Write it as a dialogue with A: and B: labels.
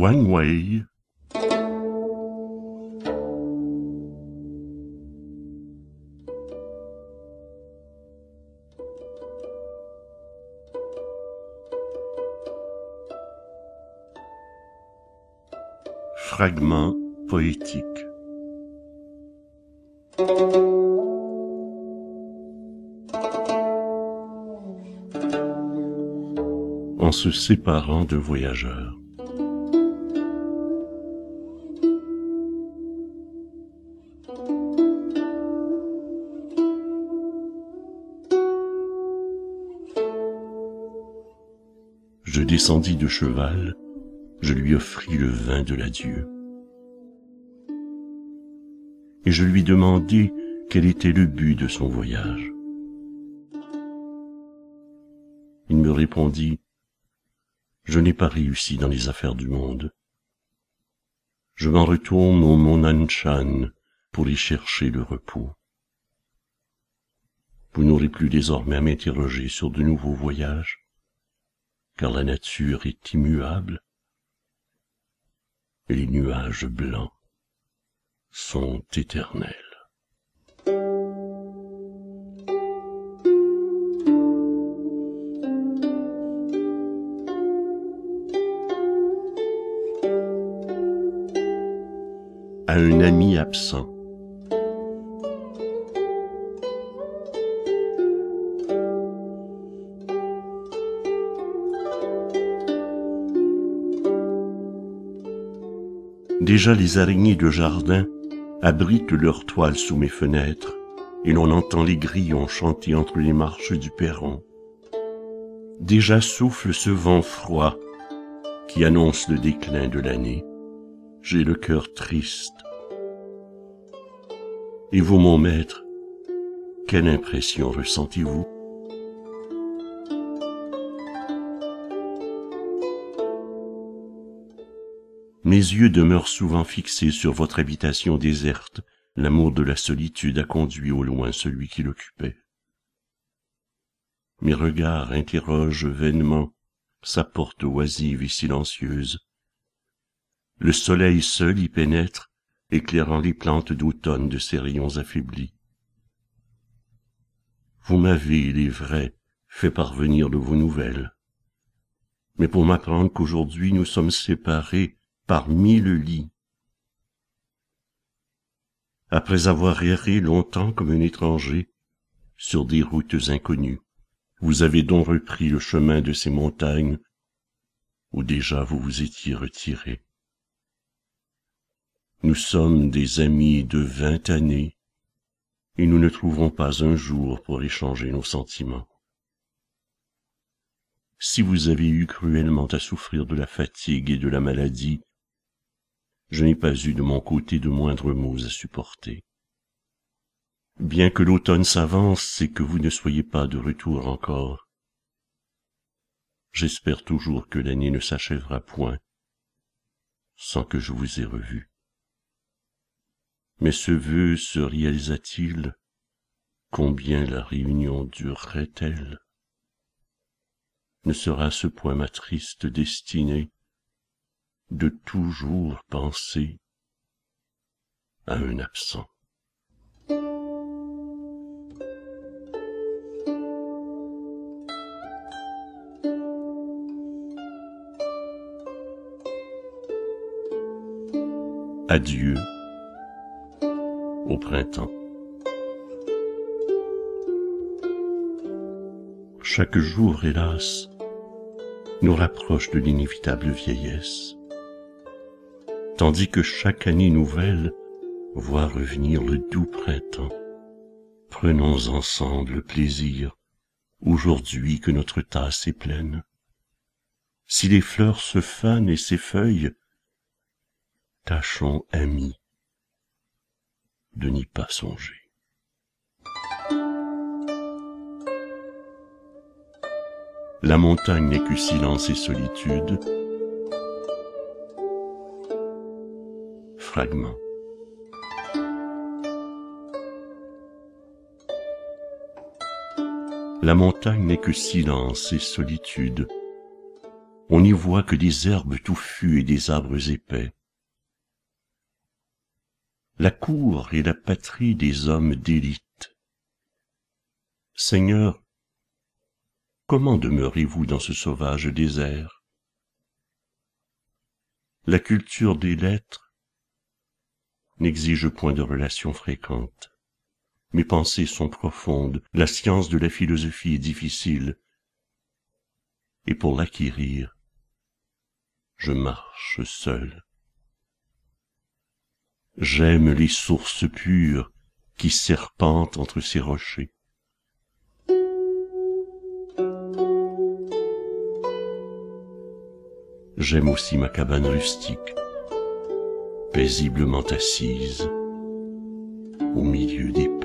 A: Wang Wei. Fragment poétique. En se séparant de voyageurs. Je descendis de cheval, je lui offris le vin de l'adieu. Et je lui demandai quel était le but de son voyage. Il me répondit, Je n'ai pas réussi dans les affaires du monde. Je m'en retourne au mont Nanshan pour y chercher le repos. Vous n'aurez plus désormais à m'interroger sur de nouveaux voyages, car la nature est immuable les nuages blancs sont éternels. À un ami absent. Déjà les araignées de jardin abritent leurs toiles sous mes fenêtres, et l'on entend les grillons chanter entre les marches du perron. Déjà souffle ce vent froid qui annonce le déclin de l'année. J'ai le cœur triste. Et vous, mon maître, quelle impression ressentez-vous? Mes yeux demeurent souvent fixés sur votre habitation déserte. L'amour de la solitude a conduit au loin celui qui l'occupait. Mes regards interrogent vainement sa porte oisive et silencieuse. Le soleil seul y pénètre, éclairant les plantes d'automne de ses rayons affaiblis. Vous m'avez, il est vrai, fait parvenir de vos nouvelles. Mais pour m'apprendre qu'aujourd'hui nous sommes séparés par mille lits. Après avoir erré longtemps comme un étranger sur des routes inconnues, vous avez donc repris le chemin de ces montagnes où déjà vous vous étiez retiré. Nous sommes des amis de vingt années et nous ne trouverons pas un jour pour échanger nos sentiments. Si vous avez eu cruellement à souffrir de la fatigue et de la maladie, je n'ai pas eu de mon côté de moindres maux à supporter. Bien que l'automne s'avance et que vous ne soyez pas de retour encore, j'espère toujours que l'année ne s'achèvera point sans que je vous ai revu. Mais ce vœu se réalisa-t-il? Combien la réunion durerait-elle? Ne sera ce point ma triste destinée? De toujours penser à un absent. Adieu au printemps. Chaque jour, hélas, nous rapproche de l'inévitable vieillesse tandis que chaque année nouvelle voit revenir le doux printemps. Prenons ensemble le plaisir, aujourd'hui que notre tasse est pleine. Si les fleurs se fanent et s'effeuillent, tâchons, amis, de n'y pas songer. La montagne n'est que silence et solitude, La montagne n'est que silence et solitude. on n'y voit que des herbes touffues et des arbres épais. La cour est la patrie des hommes d'élite. Seigneur, comment demeurez-vous dans ce sauvage désert? La culture des lettres n'exige point de relations fréquentes. Mes pensées sont profondes, la science de la philosophie est difficile, et pour l'acquérir, je marche seul. J'aime les sources pures qui serpentent entre ces rochers. J'aime aussi ma cabane rustique, paisiblement assise au milieu des.